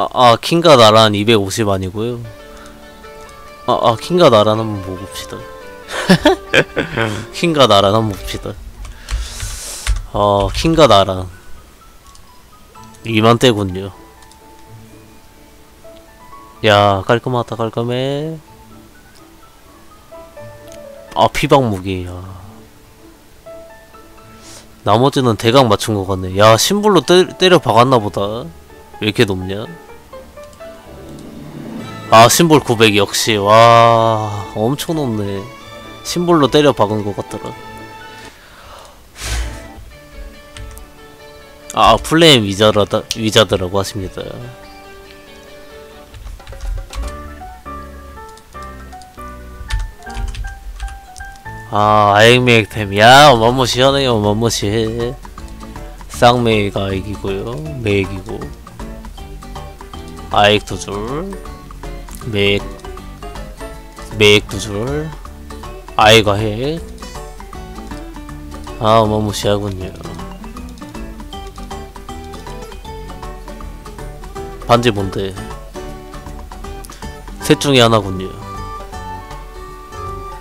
아, 아 킹과 나란 250 아니고요. 아, 아 킹과 나란 한번 보고 봅시다. 킹과 나란 한번 봅시다. 어 킹과 나란 이만대군요. 야 깔끔하다 깔끔해. 아 피방 무기 야. 나머지는 대강 맞춘 것 같네. 야 심볼로 때, 때려 박았나 보다. 왜 이렇게 높냐 아 심볼 900 역시 와 엄청 높네. 심볼로 때려 박은 것 같더라. 아 플레임 위자라다 위자드라고 하십니다. 아 아액메액템 야? 어마무시하네요 어마무시해 쌍메가 액이고요 메액이고. 아액 두줄 메액 메액 두줄 아이가 핵 아, 어마무시하군요. 반지 뭔데? 셋 중에 하나군요.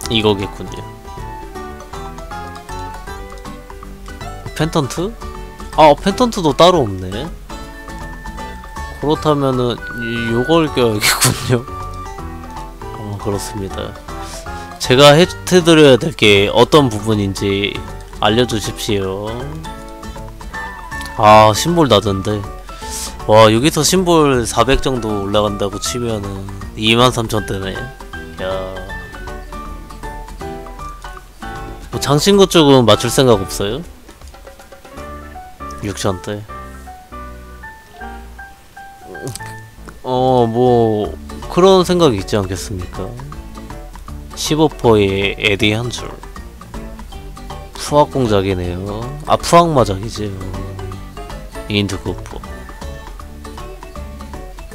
이거겠군요. 펜턴트? 아, 펜턴트도 따로 없네. 그렇다면은, 이- 요걸 껴야겠군요. 어, 그렇습니다. 제가 해, 해드려야 될 게 어떤 부분인지 알려주십시오. 아, 심볼 낮은데. 와, 여기서 심볼 400 정도 올라간다고 치면은 23,000대네. 야. 뭐 장신구 쪽은 맞출 생각 없어요? 6,000대. 어, 뭐, 그런 생각이 있지 않겠습니까? 15%의 에디 한 줄. 푸악 공작이네요. 아, 푸악 마작이지. 인드 고프.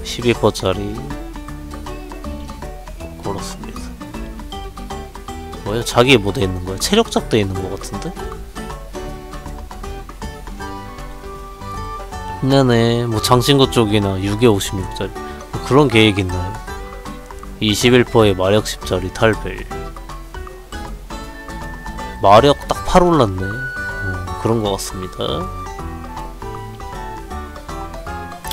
12%짜리. 그렇습니다. 뭐야? 자기 뭐돼 있는 거야? 체력작 돼 있는 거 같은데? 네네. 뭐 장신구 쪽이나 6에 56짜리. 뭐 그런 계획 있나요? 21%의 마력 10짜리 탈벨. 마력 딱 8 올랐네. 어, 그런 것 같습니다.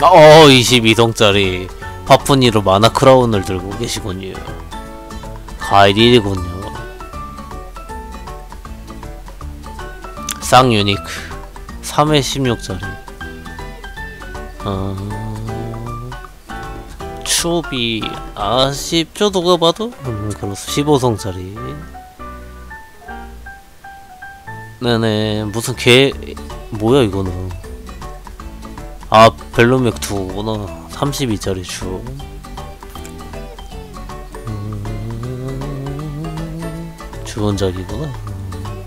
어 22성짜리 파푸니로 마나 크라운을 들고 계시군요. 가이딜이군요. 쌍 유니크. 3회 16짜리. 어... 추비. 아쉽죠 누가 봐도? 음 그렇습니다 15성짜리. 네네 무슨 개 뭐야 이거는? 아 벨로맥 2구나. 32짜리 주. 음, 주원작이구나. 음,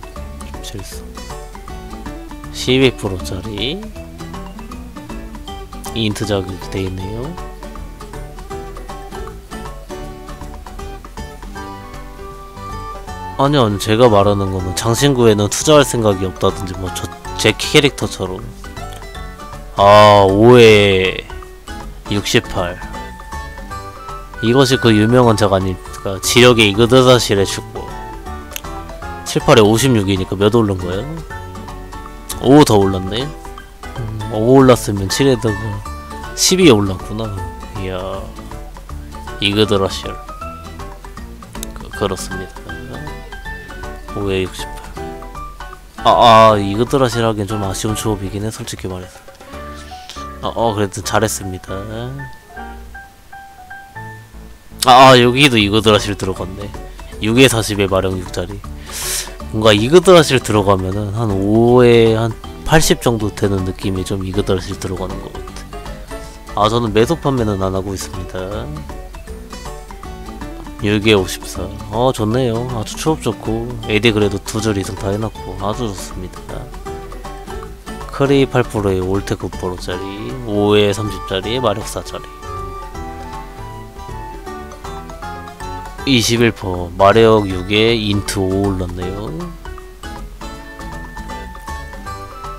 좀 재밌어. 12%짜리. 인트 자극이 돼있네요 아니요, 아니요. 제가 말하는 거는 장신구에는 투자할 생각이 없다든지 뭐제 캐릭터처럼. 아 5에 68 이것이 그 유명한 작 아닙니까 지력의 이그드다실의 축구 7, 8에 56이니까 몇 오른 거예요? 5 더 올랐네? 음, 5 올랐으면 7에다가 12에 올랐구나. 이야 이그드라실. 그, 그렇습니다 5에 68. 아, 아, 이그드라실 하기엔 좀 아쉬운 조합이긴 해, 솔직히 말해서. 어, 어, 그래도 잘했습니다. 아, 아 여기도 이그드라실 들어갔네. 6에 40에 마력 6짜리. 뭔가 이그드라실 들어가면은 한 5에 한 80 정도 되는 느낌이 좀 이그드라실 들어가는 것 같아. 아, 저는 매도 판매는 안 하고 있습니다. 6에 54. 어 좋네요. 아주 추업 좋고 AD 그래도 두 줄 이상 다 해놨고 아주 좋습니다. 크리 8%에 올테 9%짜리 5에 30짜리 마력 4짜리 21% 마력 6에 인트 5 올랐네요.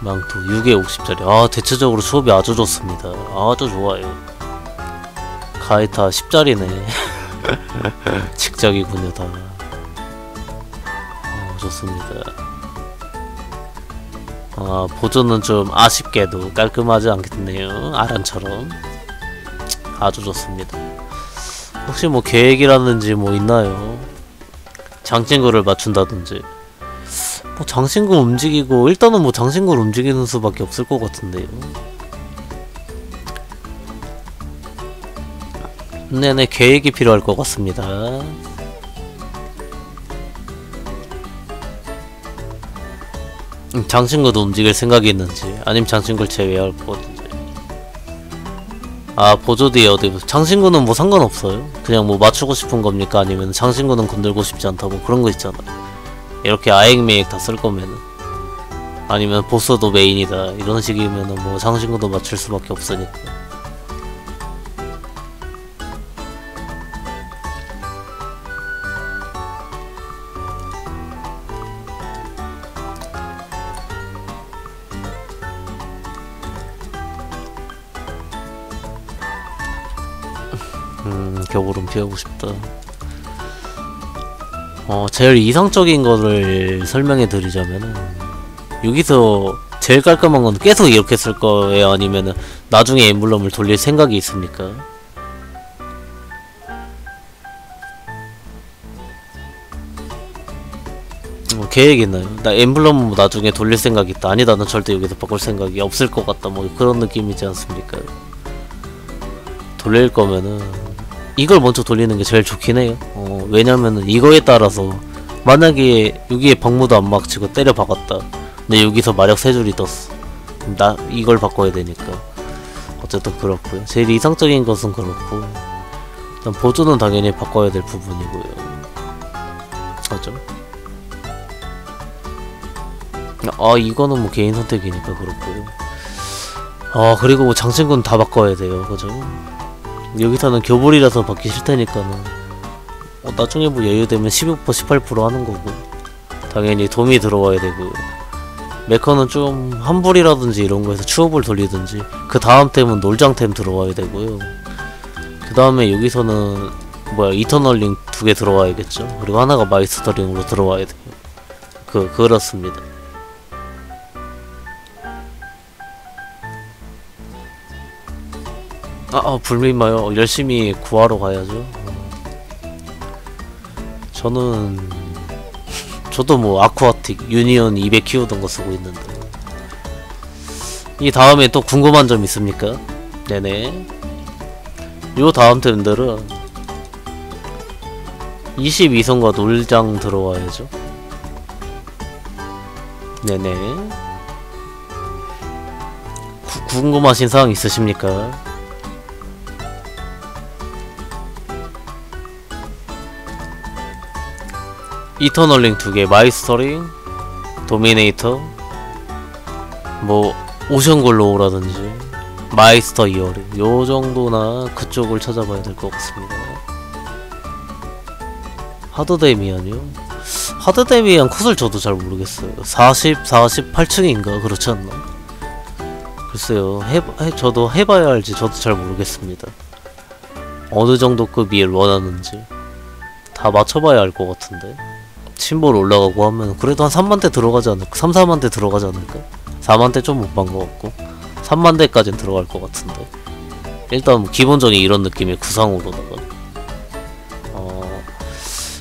망토 6에 50짜리 아 대체적으로 수업이 아주 좋습니다. 아주 좋아요. 가이타 10짜리네 직작이군요 다. 어, 좋습니다. 아 보조는 좀 아쉽게도 깔끔하지 않겠네요 아란처럼. 아주 좋습니다. 혹시 뭐 계획이라든지 뭐 있나요? 장친구를 맞춘다든지. 뭐 장신구 움직이고 일단은 뭐 장신구를 움직이는 수밖에 없을 것 같은데요. 네네 계획이 필요할 것 같습니다. 음, 장신구도 움직일 생각이 있는지 아니면 장신구를 제외할 거든지. 아 보조디에 어디 장신구는 뭐 상관없어요. 그냥 뭐 맞추고 싶은 겁니까? 아니면 장신구는 건들고 싶지 않다 뭐 그런 거 있잖아요. 이렇게 아액메액 다 쓸 거면은. 아니면 보스도 메인이다. 이런 식이면은 뭐 장신구도 맞출 수밖에 없으니까 음 겨울은 피하고 싶다 어, 제일 이상적인 거를 설명해 드리자면은 여기서 제일 깔끔한 건 계속 이렇게 쓸 거예요 아니면은 나중에 엠블럼을 돌릴 생각이 있습니까? 뭐 계획 있나요? 나 엠블럼 뭐 나중에 돌릴 생각 있다 아니다 난 절대 여기서 바꿀 생각이 없을 것 같다 뭐 그런 느낌이지 않습니까? 돌릴 거면은 이걸 먼저 돌리는 게 제일 좋긴 해요. 어, 왜냐면은 이거에 따라서 만약에 여기에 방무도 안 막치고 때려 박았다. 근데 여기서 마력 세 줄이 떴어. 나 이걸 바꿔야 되니까. 어쨌든 그렇고요. 제일 이상적인 것은 그렇고 일단 보조는 당연히 바꿔야 될 부분이고요. 맞죠? 아 이거는 뭐 개인 선택이니까 그렇고요. 아 그리고 뭐 장신구는 다 바꿔야 돼요. 그죠? 여기서는 교불이라서 받기 싫다니까는. 어, 나중에 뭐 여유되면 16% 18% 하는 거고. 당연히 돔이 들어와야 되고. 메커는 좀 환불이라든지 이런 거에서 추업을 돌리든지 그 다음 템은 놀장템 들어와야 되고요. 그 다음에 여기서는 뭐야 이터널링 두 개 들어와야겠죠? 그리고 하나가 마이스터링으로 들어와야 돼요. 그 그렇습니다 아, 아 불미마요. 열심히 구하러 가야죠. 어. 저는 저도 뭐 아쿠아틱 유니온 200 키우던 거 쓰고 있는데 이 다음에 또 궁금한 점 있습니까? 네네. 요 다음 템들은 22성과 놀장 들어와야죠. 네네. 구, 궁금하신 사항 있으십니까? 이터널링 두 개, 마이스터링, 도미네이터, 뭐 오션글로우라든지 마이스터 이어링 요 정도나 그쪽을 찾아봐야 될 것 같습니다. 하드데미안이요? 하드데미안 컷을 저도 잘 모르겠어요. 40, 48층인가 그렇지 않나? 글쎄요, 해, 해 저도 해봐야 알지 저도 잘 모르겠습니다. 어느 정도 급이 원하는지 다 맞춰봐야 알 것 같은데. 침볼 올라가고 하면 그래도 한 3만대 들어가지 않을까? 3, 4만대 들어가지 않을까? 4만대 좀 못 본 것 같고 3만대까진 들어갈 것 같은데 일단 뭐 기본적인 이런 느낌의 구상으로다가 어,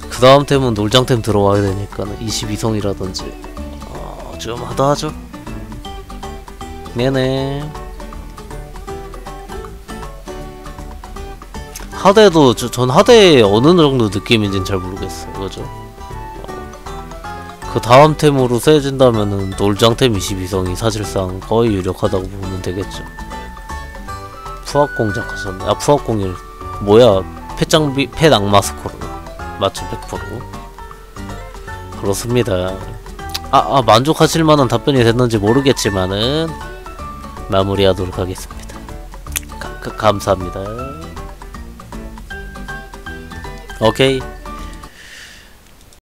그 다음 템은 놀장템 들어와야 되니까 22성이라든지 어, 좀 하다 하죠 네네 하대도 저, 전 하대 어느 정도 느낌인지는 잘 모르겠어요 그죠? 그 다음 템으로 세진다면은 놀장템 22성이 사실상 거의 유력하다고 보면 되겠죠. 푸학공작 하셨네. 아 푸학공일 뭐야 펫장비 펫 악마스코로 맞죠 100% 그렇습니다. 아, 아 만족하실 만한 답변이 됐는지 모르겠지만은 마무리하도록 하겠습니다. 가, 가, 감사합니다. 오케이.